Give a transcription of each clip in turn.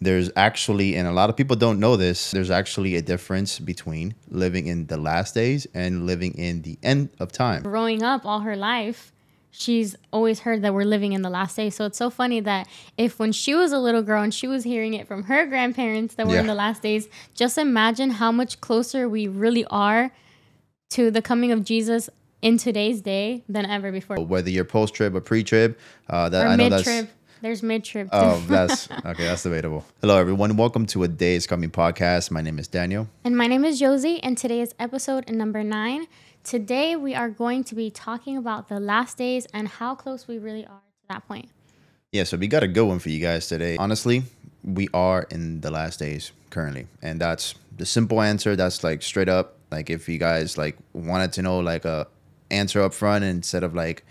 there's actually, and a lot of people don't know this, there's actually a difference between living in the last days and living in the end of time. growing up all her life, she's always heard that we're living in the last days. So it's so funny that if when she was a little girl and she was hearing it from her grandparents that we're in the last days, just imagine how much closer we really are to the coming of Jesus in today's day than ever before. Whether you're post trib or pre trib, uh, that or I know that's. There's mid trib. Oh, that's okay. That's debatable. Hello, everyone. Welcome to a Day is Coming podcast. My name is Daniel. And my name is Jossie, and today is episode number nine. Today we are going to be talking about the last days and how close we really are to that point. Yeah, so we got a good one for you guys today. Honestly, we are in the last days currently, and that's the simple answer. That's like straight up. Like if you guys like wanted to know like a answer up front instead of like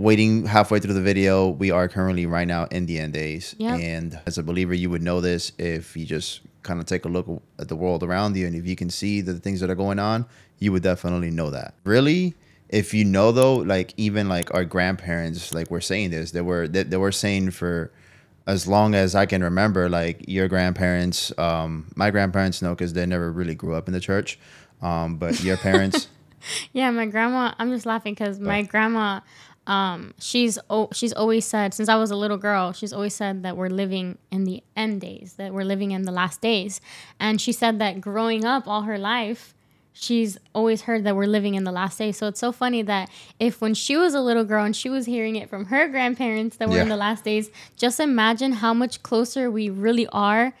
waiting halfway through the video, we are currently right now in the end days. Yep. And as a believer, you would know this if you just kind of take a look at the world around you, and if you can see the things that are going on, you would definitely know that. Really, if you know though, like even like our grandparents, like were saying this, they were they, they were saying for as long as I can remember, like your grandparents, um, my grandparents know because they never really grew up in the church, um, but your parents. Yeah, my grandma. I'm just laughing because my grandma, um, she's oh, she's always said since I was a little girl, she's always said that we're living in the end days, that we're living in the last days, and she said that growing up all her life, she's always heard that we're living in the last days. So it's so funny that if when she was a little girl and she was hearing it from her grandparents that we're in the last days, just imagine how much closer we really are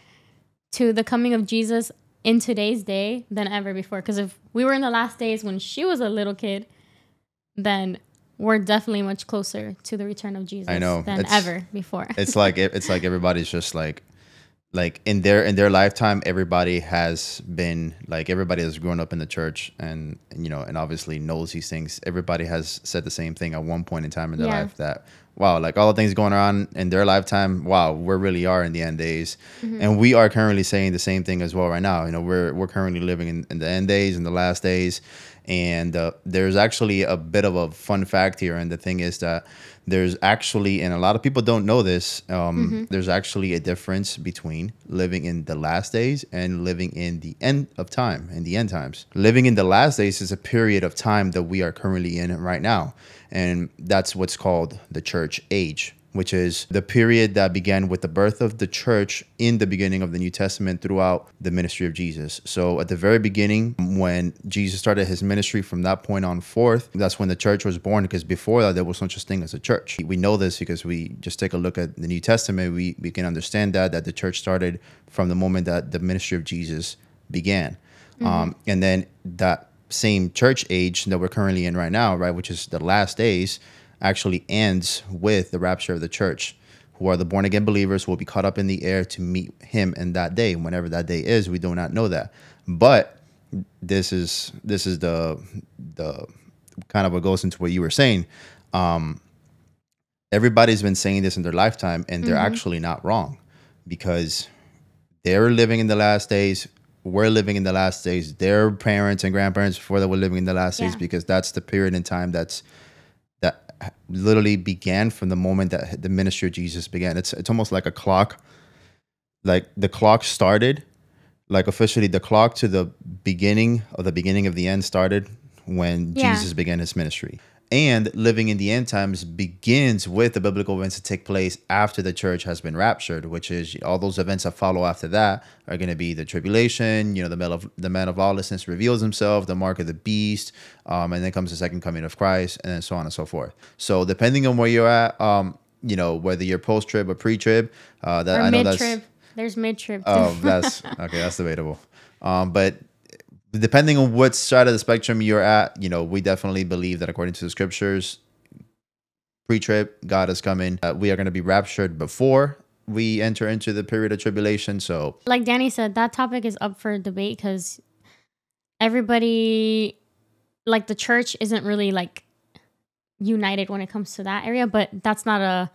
to the coming of Jesus in today's day than ever before. Because if we were in the last days when she was a little kid, then we're definitely much closer to the return of Jesus I know, than it's- ever before. it's like it's like everybody's just like like in their in their lifetime everybody has been like everybody has grown up in the church and you know and obviously knows these things everybody has said the same thing at one point in time in their Yeah. life that wow like all the things going on in their lifetime wow we really are in the end days Mm-hmm. and we are currently saying the same thing as well right now you know we're we're currently living in, in the end days in the last days and uh, there's actually a bit of a fun fact here and the thing is that there's actually and a lot of people don't know this um, there's actually a difference between living in the last days and living in the end of time in the end times. Living in the last days is a period of time that we are currently in right now and that's what's called the church age which is the period that began with the birth of the church in the beginning of the New Testament throughout the ministry of Jesus. So, at the very beginning, when Jesus started his ministry from that point on forth, that's when the church was born. Because before that, there was no such thing as a church. We know this because we just take a look at the New Testament. We, we can understand that, that the church started from the moment that the ministry of Jesus began. Um, and then that same church age that we're currently in right now, right, which is the last days, actually ends with the rapture of the church, who are the born again believers who will be caught up in the air to meet him in that day. Whenever that day is, we do not know that. But this is this is the the kind of what goes into what you were saying. Um, everybody's been saying this in their lifetime, and they're actually not wrong because they're living in the last days. We're living in the last days. Their parents and grandparents before that were living in the last days because that's the period in time that's that literally began from the moment that the ministry of Jesus began. It's it's almost like a clock. Like the clock started, like officially the clock to the beginning of the beginning of the end started when Yeah. Jesus began his ministry. And living in the end times begins with the biblical events that take place after the church has been raptured, which is all those events that follow after that are going to be the tribulation. You know, the man of the man of lawlessness reveals himself, the mark of the beast, um, and then comes the second coming of Christ, and then so on and so forth. So depending on where you're at, um, you know, whether you're post trib or pre trib, uh, that or I know mid that's trib. There's mid trib. Oh, that's okay. That's debatable. Um, but depending on what side of the spectrum you're at, you know, we definitely believe that according to the scriptures, pre-trib, God is coming. Uh, we are going to be raptured before we enter into the period of tribulation. So like Danny said, that topic is up for debate because everybody, like the church, isn't really like united when it comes to that area. But that's not a,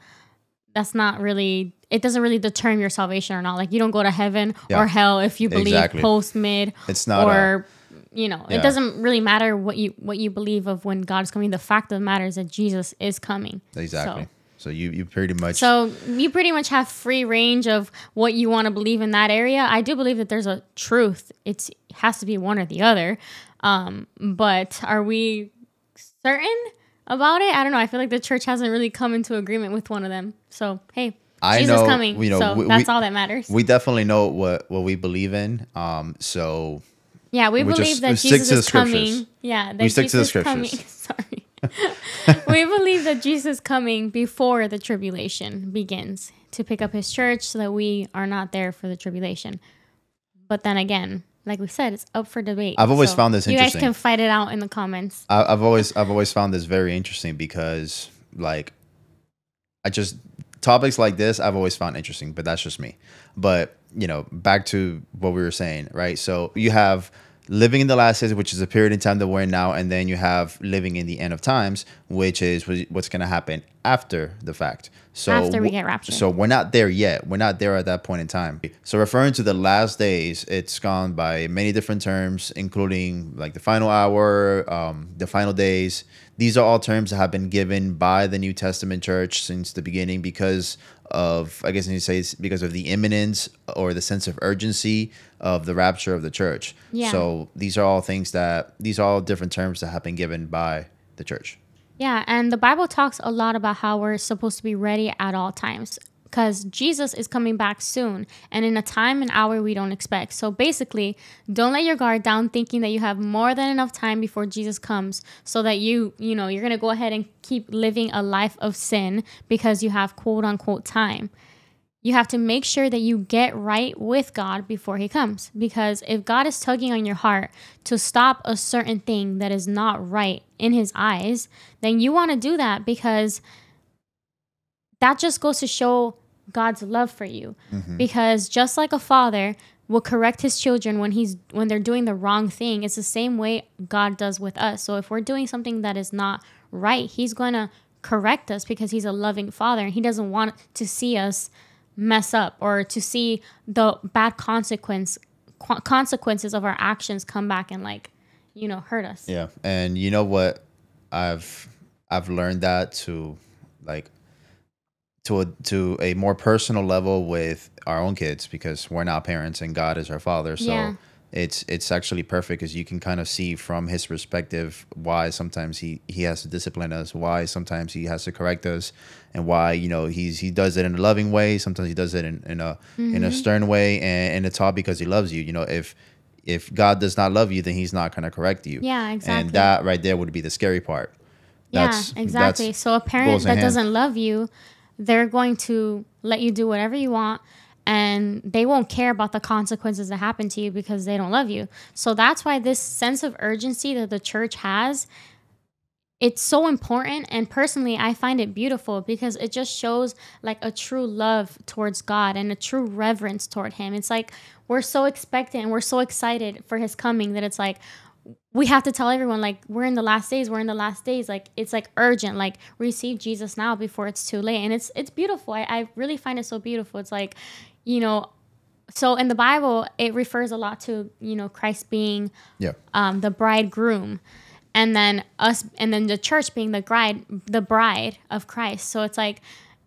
that's not really. It doesn't really determine your salvation or not. Like you don't go to heaven Yeah. or hell if you believe Exactly. post mid it's not. a, or you know Yeah. it doesn't really matter what you what you believe of when god's coming the fact of the matter is that jesus is coming exactly. So, So you you pretty much So you pretty much have free range of what you want to believe in that area. I do believe that there's a truth. It's, it has to be one or the other. Um, but are we certain about it? I don't know. I feel like the church hasn't really come into agreement with one of them. So hey, I Jesus know, coming. you know, so we- that's we- all that matters. we definitely know what what we believe in. Um, so yeah, we we believe just- that Jesus is coming. Yeah, that We stick to the coming- scriptures. Sorry. we believe that Jesus is coming before the tribulation begins to pick up his church so that we are not there for the tribulation. But then again, like we said, it's up for debate. I've always found this interesting. You guys can fight it out in the comments. I, I've always I've always found this very interesting because like I just topics like this I've always found interesting, but that's just me. But you know, back to what we were saying, right? So you have living in the last days, which is a period in time that we're in now, and then you have living in the end of times, which is what's going to happen after the fact. So After we get raptured. So we're not there yet. We're not there at that point in time. So referring to the last days, it's gone by many different terms, including like the final hour, um, the final days. These are all terms that have been given by the New Testament church since the beginning because of, I guess you say, it's because of the imminence or the sense of urgency of the rapture of the church. Yeah. So these are all things that, these are all different terms that have been given by the church. Yeah, and the Bible talks a lot about how we're supposed to be ready at all times because Jesus is coming back soon and in a time and hour we don't expect. So basically, don't let your guard down thinking that you have more than enough time before Jesus comes so that you, you know, you're going to go ahead and keep living a life of sin because you have quote unquote time. You have to make sure that you get right with God before He comes. Because if God is tugging on your heart to stop a certain thing that is not right in His eyes, then you want to do that because that just goes to show God's love for you. Mm-hmm. Because just like a father will correct his children when he's when they're doing the wrong thing, it's the same way God does with us. So if we're doing something that is not right, he's going to correct us because he's a loving father and he doesn't want to see us mess up or to see the bad consequence qu- consequences of our actions come back and like you know hurt us. Yeah, and you know what, I've I've learned that to like to a to a more personal level with our own kids because we're not parents and God is our father. So Yeah. it's it's actually perfect because you can kind of see from his perspective why sometimes he he has to discipline us, why sometimes he has to correct us, and why you know he's he does it in a loving way. Sometimes he does it in, in a in Mm-hmm. a stern way, and, and it's all because he loves you. You know if if God does not love you, then He's not going to correct you. Yeah, exactly. And that right there would be the scary part. Yeah, exactly. that's- so a parent that hand. doesn't love you, they're going to let you do whatever you want and they won't care about the consequences that happen to you because they don't love you. So that's why this sense of urgency that the church has it's so important and personally I find it beautiful because it just shows like a true love towards God and a true reverence toward him. It's like we're so expectant and we're so excited for his coming that it's like we have to tell everyone like we're in the last days we're in the last days. Like it's like urgent. Like receive jesus now before it's too late. And it's it's beautiful. I, I really find it so beautiful. It's like you know so in the bible it refers a lot to you know christ being Yeah. um, the bridegroom and then us and then the church being the bride the bride of christ. So it's like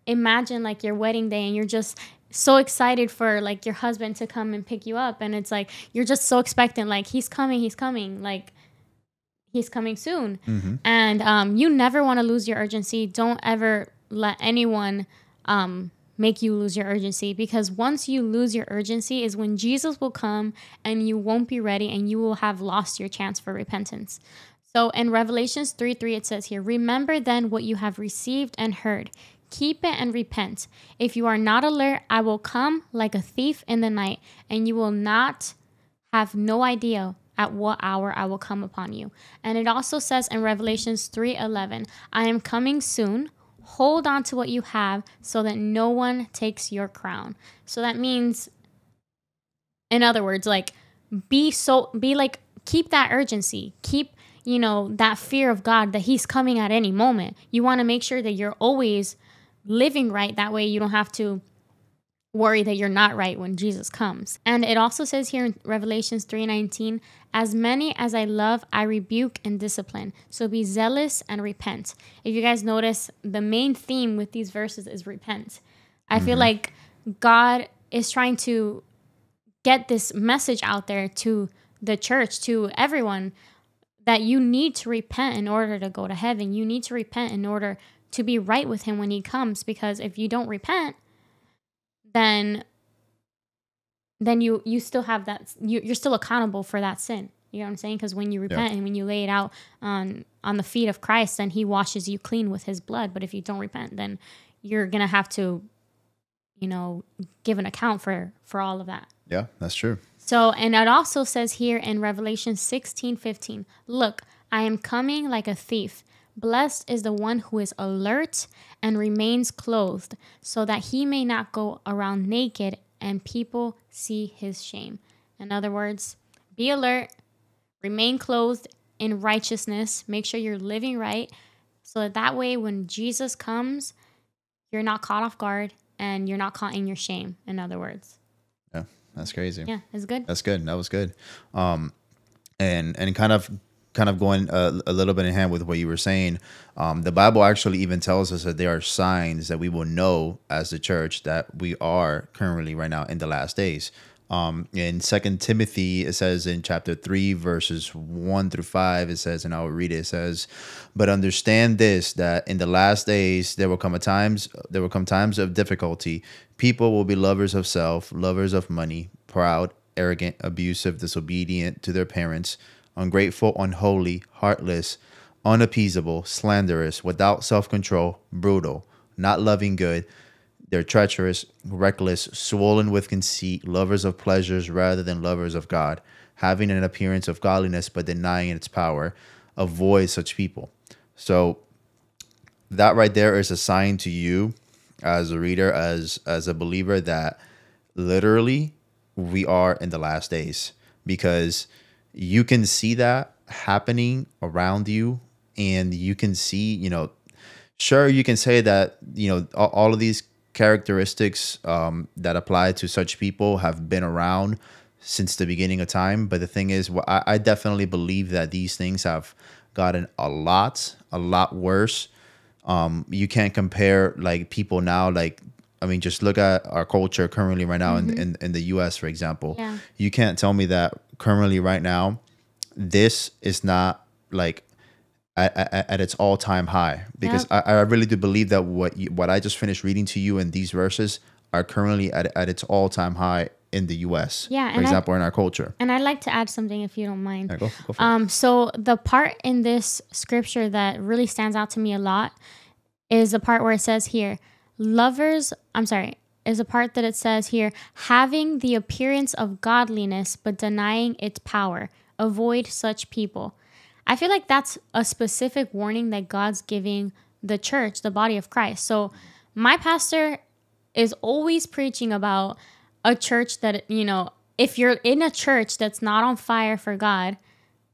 imagine like your wedding day and you're just so excited for like your husband to come and pick you up and it's like you're just so expectant like he's coming he's coming like he's coming soon. And um, you never want to lose your urgency. Don't ever let anyone um, make you lose your urgency because once you lose your urgency is when jesus will come and you won't be ready and you will have lost your chance for repentance. So in revelations 3 3 it says here remember then what you have received and heard keep it and repent if you are not alert i will come like a thief in the night and you will not have no idea at what hour I will come upon you. And it also says in Revelations 3:11, I am coming soon. Hold on to what you have so that no one takes your crown. So that means in other words, like be so be like keep that urgency. Keep, you know, that fear of God that he's coming at any moment. You want to make sure that you're always living right that way you don't have to worry that you're not right when Jesus comes. And it also says here in Revelations 3:19, as many as I love, I rebuke and discipline. So be zealous and repent. If you guys notice, the main theme with these verses is repent. I mm-hmm. feel like God is trying to get this message out there to the church, to everyone, that you need to repent in order to go to heaven. You need to repent in order to be right with Him when He comes. Because if you don't repent, then then you you still have that you, you're still accountable for that sin. You know what i'm saying? Because when you repent yeah. and when you lay it out on on the feet of christ then he washes you clean with his blood. But if you don't repent then you're gonna have to you know give an account for for all of that. Yeah that's true. So and it also says here in revelation 16 15 look i am coming like a thief Blessed is the one who is alert and remains clothed, so that he may not go around naked and people see his shame. In other words, be alert, remain clothed in righteousness, make sure you're living right, so that that way when Jesus comes, you're not caught off guard and you're not caught in your shame. In other words. Yeah, that's crazy. Yeah, it's good. That's good. That was good. Um, and and kind of kind of going a, a, little bit in hand with what you were saying, um, the Bible actually even tells us that there are signs that we will know as the church that we are currently right now in the last days. Um, in Second Timothy, it says in chapter three, verses one through five, it says, and I'll read it. It says, "But understand this: that in the last days there will come a times there will come times of difficulty. People will be lovers of self, lovers of money, proud, arrogant, abusive, disobedient to their parents." Ungrateful, unholy, heartless, unappeasable, slanderous, without self control, brutal, not loving good. They're treacherous, reckless, swollen with conceit, lovers of pleasures rather than lovers of God, having an appearance of godliness but denying its power. Avoid such people. So, that right there is a sign to you as a reader, as as a believer, that literally we are in the last days because you can see that happening around you and you can see you know sure you can say that you know all, of these characteristics um, that apply to such people have been around since the beginning of time but the thing is I, I definitely believe that these things have gotten a lot a lot worse um, you can't compare like people now like I mean, just look at our culture currently right now mm-hmm. in, in, in the U.S. for example. Yeah. You can't tell me that currently right now, this is not like at, at, at its all time high because yep. I, I really do believe that what you, what I just finished reading to you in these verses are currently at, at its all time high in the U.S. Yeah, for example, I, in our culture. And I'd like to add something if you don't mind. Yeah, go, go um, so the part in this scripture that really stands out to me a lot is the part where it says here, lovers. I'm sorry, is a part that it says here having the appearance of godliness but denying its power. Avoid such people. I feel like that's a specific warning that God's giving the church, the body of Christ. So, my pastor is always preaching about a church that, you know, if you're in a church that's not on fire for God,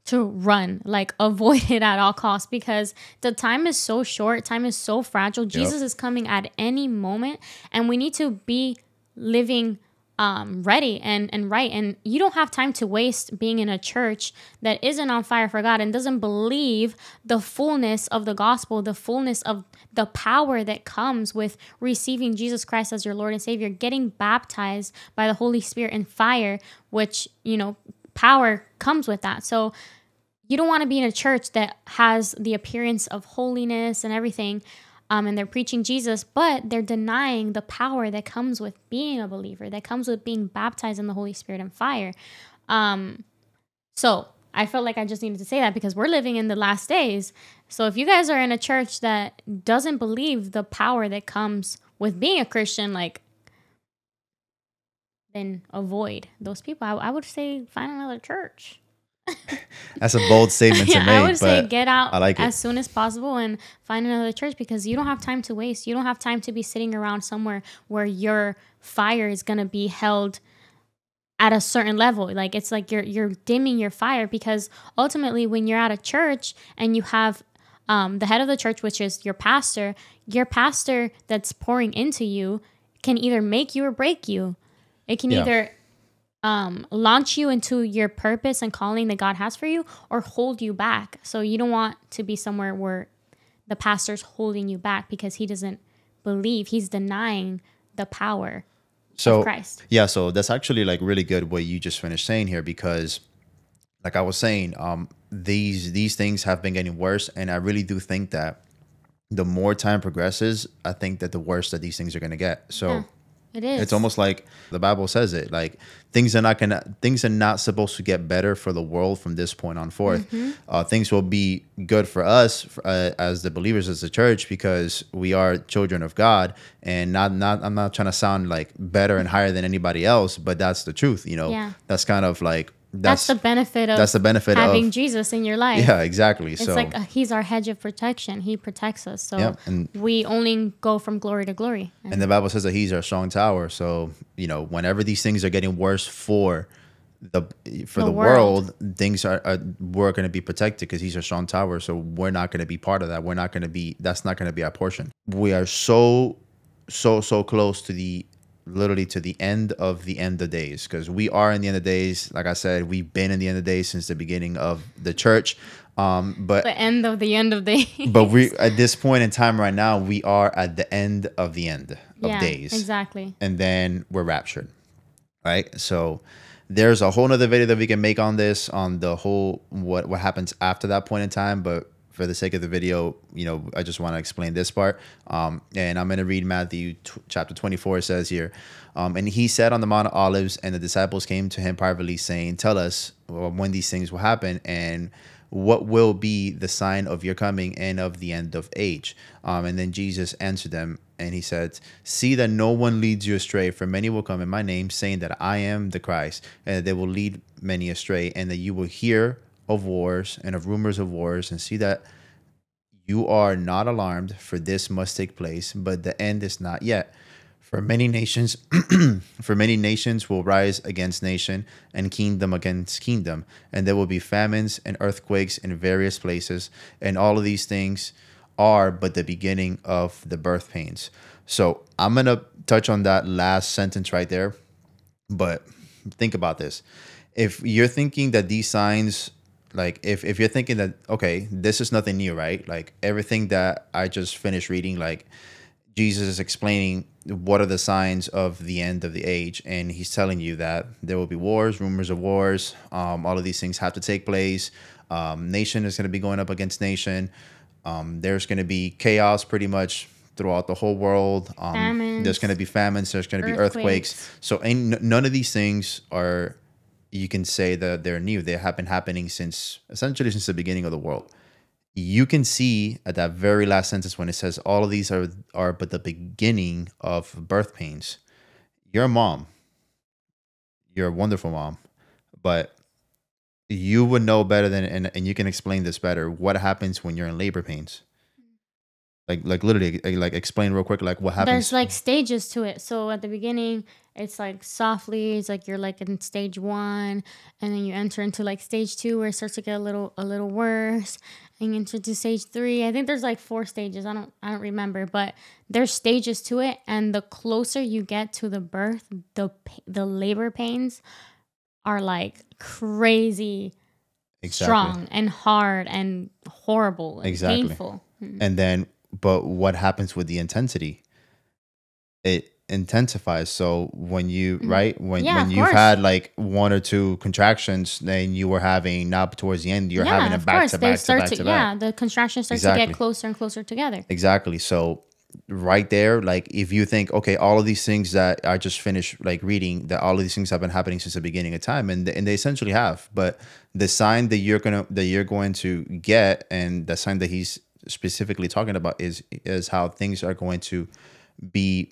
to run, like avoid it at all costs because the time is so short, time is so fragile. Jesus yep. is coming at any moment and we need to be living um, ready and, and right. And you don't have time to waste being in a church that isn't on fire for God and doesn't believe the fullness of the gospel, the fullness of the power that comes with receiving Jesus Christ as your Lord and Savior, getting baptized by the Holy Spirit in fire, which, you know, power comes with that. So you don't want to be in a church that has the appearance of holiness and everything. Um, and they're preaching Jesus, but they're denying the power that comes with being a believer, that comes with being baptized in the Holy Spirit and fire. Um, so I felt like I just needed to say that because we're living in the last days. So if you guys are in a church that doesn't believe the power that comes with being a Christian, like, then avoid those people. I, I would say find another church. That's a bold statement to make. I would say get out like as soon as possible and find another church because you don't have time to waste. You don't have time to be sitting around somewhere where your fire is gonna be held at a certain level. Like it's like you're you're dimming your fire because ultimately when you're at a church and you have um, the head of the church, which is your pastor, your pastor that's pouring into you can either make you or break you. It can Yeah. either um, launch you into your purpose and calling that God has for you, or hold you back. So you don't want to be somewhere where the pastor's holding you back because he doesn't believe he's denying the power so of Christ. Yeah, so that's actually like really good what you just finished saying here because like I was saying, um these these things have been getting worse and I really do think that the more time progresses, I think that the worse that these things are going to get. So Yeah, It is. it's almost like the Bible says it. Like things are not gonna, things are not supposed to get better for the world from this point on forth. Mm-hmm. Uh, things will be good for us uh, as the believers, as the church, because we are children of God. And not, not, I'm not trying to sound like better and higher than anybody else, but that's the truth. You know, Yeah. that's kind of like that's, that's, the benefit of that's the benefit having of Jesus in your life. yeah, exactly. It's so like uh he's our hedge of protection. He protects us. So Yeah, and- we only go from glory to glory. And And the Bible says that he's our strong tower. So, you know, whenever these things are getting worse for the for the, The world, world. things are, are we're going to be protected because he's our strong tower. So we're not going to be part of that. We're not going to be. That's not going to be our portion. We are so so so close to the literally to the end of the end of days because we are in the end of days. Like I said, we've been in the end of days since the beginning of the church. Um, but the end of the end of the but we at this point in time right now we are at the end of the end of yeah, days Exactly. and then we're raptured right so there's a whole nother video that we can make on this on the whole what what happens after that point in time but for the sake of the video you know i just want to explain this part um, and i'm going to read matthew t- chapter 24 it says here um, and he said on the mount of olives and the disciples came to him privately saying tell us uh, when these things will happen and what will be the sign of your coming and of the end of age? Um, and then Jesus answered them and he said, See that no one leads you astray, for many will come in my name, saying that I am the Christ, and they will lead many astray, and that you will hear of wars and of rumors of wars, and see that you are not alarmed, for this must take place, but the end is not yet. For many nations, for many nations will rise against nation, and kingdom against kingdom, and there will be famines and earthquakes in various places, and all of these things are but the beginning of the birth pains. So I'm gonna touch on that last sentence right there, but think about this: if you're thinking that these signs like if, if you're thinking that okay this is nothing new right? Like everything that i just finished reading like jesus is explaining what are the signs of the end of the age. And he's telling you that there will be wars rumors of wars. Um, all of these things have to take place. Um, nation is going to be going up against nation. Um, there's going to be chaos pretty much throughout the whole world. Um, there's going to be famines. There's going to be earthquakes. so none of these things are you can say that they're new. They have been happening since essentially since the beginning of the world. You can see at that very last sentence when it says all of these are are but the beginning of birth pains. You're mom. You're a wonderful mom, but you would know better than and, and you can explain this better. What happens when you're in labor pains? Like like literally like explain real quick like what happens. There's like stages to it. So at the beginning, it's like softly. It's like you're like in stage one, and then you enter into like stage two, where it starts to get a little a little worse. And you enter to stage three. I think there's like four stages. I don't I don't remember, but there's stages to it. And the closer you get to the birth, the the labor pains are like crazy Exactly. strong and hard and horrible and Exactly. painful. Mm. and then but what happens with the intensity it intensifies so when you right when Mm-hmm. Yeah, when you've course. had like one or two contractions then you were having now towards the end you're having a back course. to back to start back to Yeah, back the contraction starts to get closer and closer together. exactly so right there like if you think okay all of these things that i just finished like reading that all of these things have been happening since the beginning of time and, and they essentially have but the sign that you're gonna that you're going to get and the sign that he's specifically talking about is is how things are going to be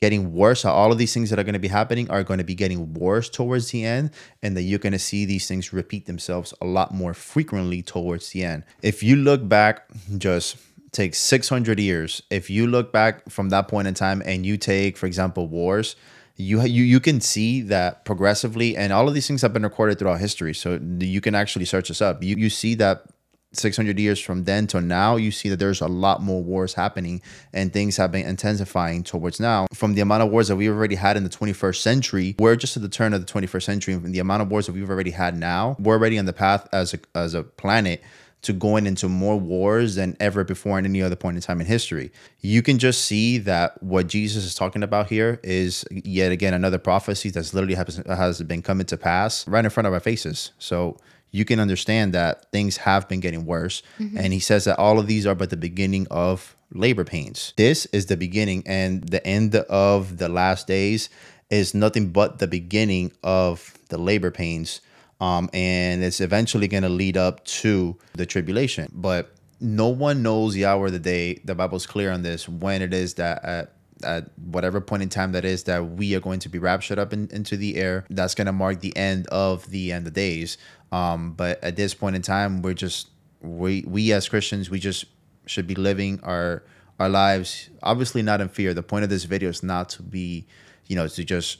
getting worse all of these things that are going to be happening are going to be getting worse towards the end and that you're going to see these things repeat themselves a lot more frequently towards the end. If you look back just take 600 years. If you look back from that point in time and you take for example wars you you you can see that progressively and all of these things have been recorded throughout history so you can actually search this up. You, you see that 600 years from then to now, you see that there's a lot more wars happening and things have been intensifying towards now. From the amount of wars that we've already had in the 21st century, we're just at the turn of the 21st century. And the amount of wars that we've already had now, we're already on the path as a, as a planet to going into more wars than ever before in any other point in time in history. You can just see that what Jesus is talking about here is yet again another prophecy that's literally has, has been coming to pass right in front of our faces. So you can understand that things have been getting worse. Mm-hmm. And he says that all of these are but the beginning of labor pains. This is the beginning, and the end of the last days is nothing but the beginning of the labor pains. Um, and it's eventually going to lead up to the tribulation. But no one knows the hour of the day. The Bible's clear on this when it is that at, at whatever point in time that is that we are going to be raptured up in, into the air. That's going to mark the end of the end of days. Um, but at this point in time, we're just we we as Christians, we just should be living our our lives obviously not in fear. The point of this video is not to be, you know, to just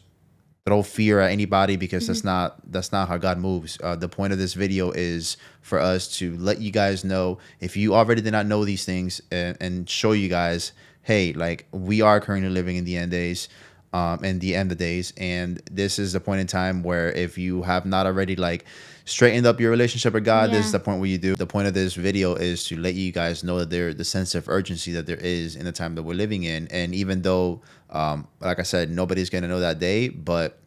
throw fear at anybody because mm-hmm. that's not that's not how God moves. Uh, the point of this video is for us to let you guys know if you already did not know these things and, and show you guys, hey, like we are currently living in the end days um, and the end of days. And this is the point in time where if you have not already like straightened up your relationship with God, yeah. this is the point where you do. The point of this video is to let you guys know that there the sense of urgency that there is in the time that we're living in. And even though, um, like I said, nobody's gonna know that day, but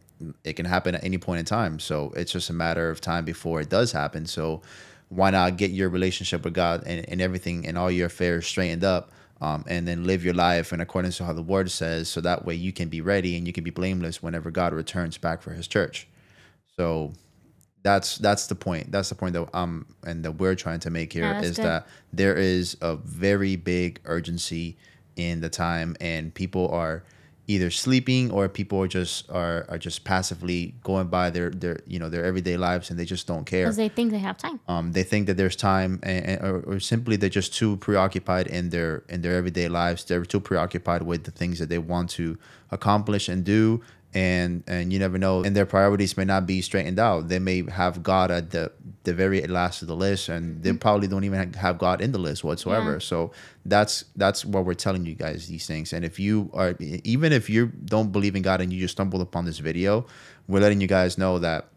it can happen at any point in time. So it's just a matter of time before it does happen. So why not get your relationship with God and, and everything and all your affairs straightened up? Um, and then live your life in accordance to how the word says so that way you can be ready and you can be blameless whenever god returns back for his church so that's that's the point that's the point that um and that we're trying to make here yeah, is good. that there is a very big urgency in the time and people are either sleeping or people are just are, are just passively going by their their you know their everyday lives and they just don't care. Because they think they have time. Um they think that there's time and, and or, or, simply they're just too preoccupied in their in their everyday lives. They're too preoccupied with the things that they want to accomplish and do and and you never know and their priorities may not be straightened out they may have god at the the very last of the list and they mm-hmm. probably don't even have god in the list whatsoever yeah. so that's that's what we're telling you guys these things and if you are even if you don't believe in god and you just stumbled upon this video we're letting you guys know that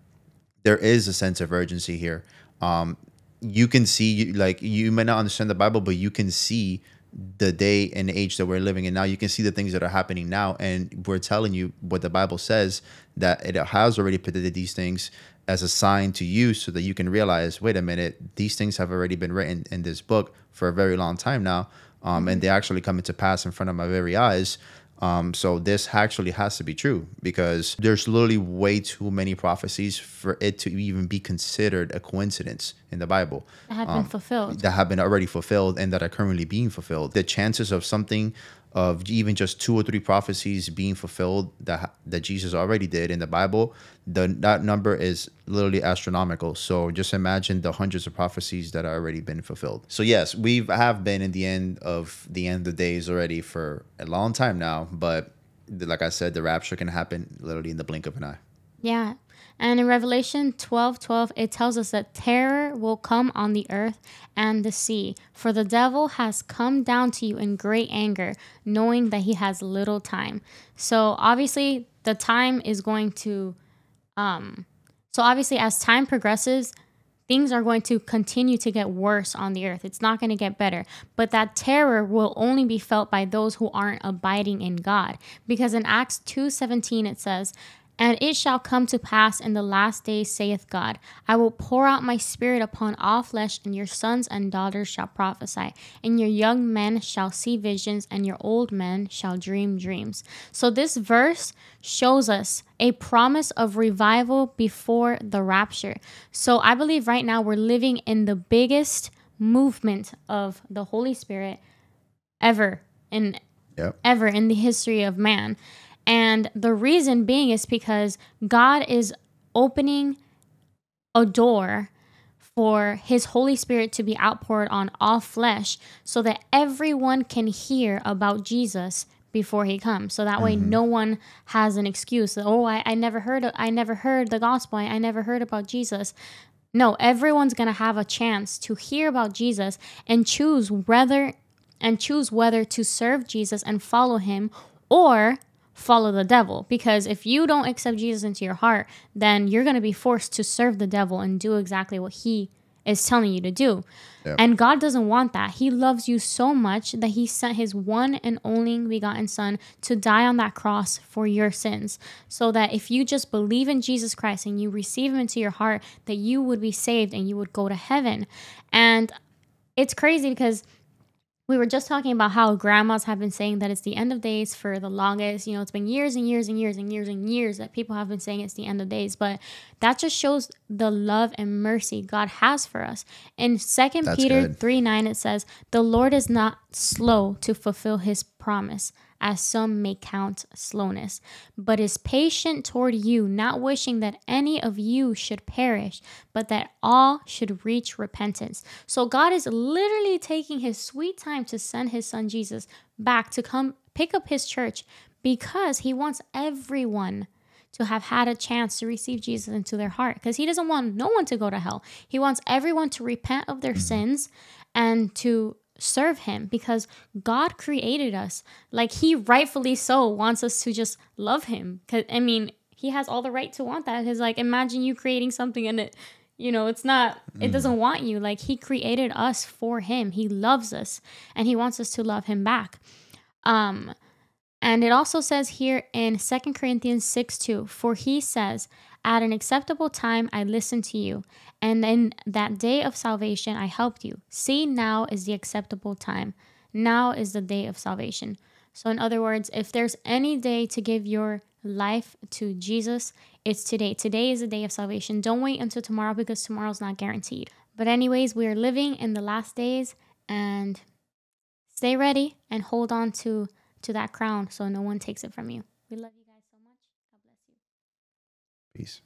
there is a sense of urgency here um you can see like you may not understand the bible but you can see the day and age that we're living in now. You can see the things that are happening now, and we're telling you what the Bible says that it has already predicted these things as a sign to you so that you can realize wait a minute, these things have already been written in this book for a very long time now. Um, and they actually come into pass in front of my very eyes. Um, so this actually has to be true because there's literally way too many prophecies for it to even be considered a coincidence in the Bible. That have um, been fulfilled. That have been already fulfilled and that are currently being fulfilled. The chances of something of even just two or three prophecies being fulfilled that that Jesus already did in the Bible, the that number is literally astronomical. So just imagine the hundreds of prophecies that are already been fulfilled. So yes, we have been in the end of the end of days already for a long time now, but like I said, the rapture can happen literally in the blink of an eye. Yeah, and in Revelation 12 12, it tells us that terror will come on the earth and the sea, for the devil has come down to you in great anger, knowing that he has little time. So obviously, the time is going to, um, so obviously, as time progresses, things are going to continue to get worse on the earth. It's not going to get better. But that terror will only be felt by those who aren't abiding in God. Because in Acts 2:17 it says, and it shall come to pass in the last days, saith God, I will pour out my spirit upon all flesh, and your sons and daughters shall prophesy, and your young men shall see visions, and your old men shall dream dreams. So, this verse shows us a promise of revival before the rapture. So, I believe right now we're living in the biggest movement of the Holy Spirit ever in yep. ever in the history of man. And the reason being is because God is opening a door for his Holy Spirit to be outpoured on all flesh so that everyone can hear about Jesus before he comes. So that way mm-hmm. no one has an excuse. Oh, I, I never heard I never heard the gospel. I, I never heard about Jesus. No, everyone's going to have a chance to hear about Jesus and choose whether and choose whether to serve Jesus and follow him or follow the devil. Because if you don't accept Jesus into your heart, then you're going to be forced to serve the devil and do exactly what he is telling you to do. Yep. And God doesn't want that. He loves you so much that He sent His one and only begotten Son to die on that cross for your sins. So that if you just believe in Jesus Christ and you receive Him into your heart, that you would be saved and you would go to heaven. And it's crazy because we were just talking about how grandmas have been saying that it's the end of days for the longest. You know, it's been years and years and years and years and years that people have been saying it's the end of days. But that just shows the love and mercy God has for us. In Second Peter good. 3 9, it says, The Lord is not slow to fulfill his promise as some may count slowness, but is patient toward you, not wishing that any of you should perish, but that all should reach repentance. So God is literally taking his sweet time to send his son Jesus back to come pick up his church because he wants everyone to have had a chance to receive Jesus into their heart because he doesn't want no one to go to hell. He wants everyone to repent of their mm-hmm. sins and to serve him because God created us. Like he rightfully so wants us to just love him. Cause I mean, he has all the right to want that. Cause like imagine you creating something and it you know, it's not it doesn't mm. want you. Like he created us for him. He loves us and he wants us to love him back. Um and it also says here in Second Corinthians 6 2, for he says, At an acceptable time I listened to you, and in that day of salvation I helped you. See, now is the acceptable time. Now is the day of salvation. So, in other words, if there's any day to give your life to Jesus, it's today. Today is the day of salvation. Don't wait until tomorrow because tomorrow's not guaranteed. But, anyways, we are living in the last days and stay ready and hold on to to that crown so no one takes it from you. We love you. Peace.